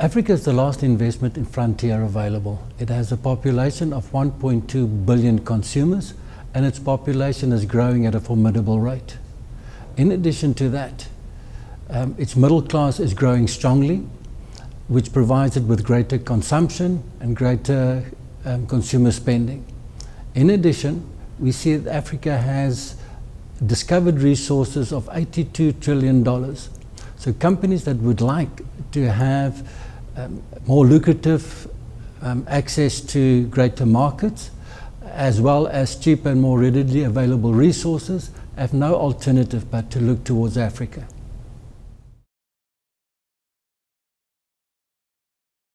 Africa is the last investment in frontier available. It has a population of 1.2 billion consumers and its population is growing at a formidable rate. In addition to that, um, its middle class is growing strongly, which provides it with greater consumption and greater um, consumer spending. In addition, we see that Africa has discovered resources of $82 trillion. So companies that would like to have um, more lucrative um, access to greater markets, as well as cheaper and more readily available resources, have no alternative but to look towards Africa.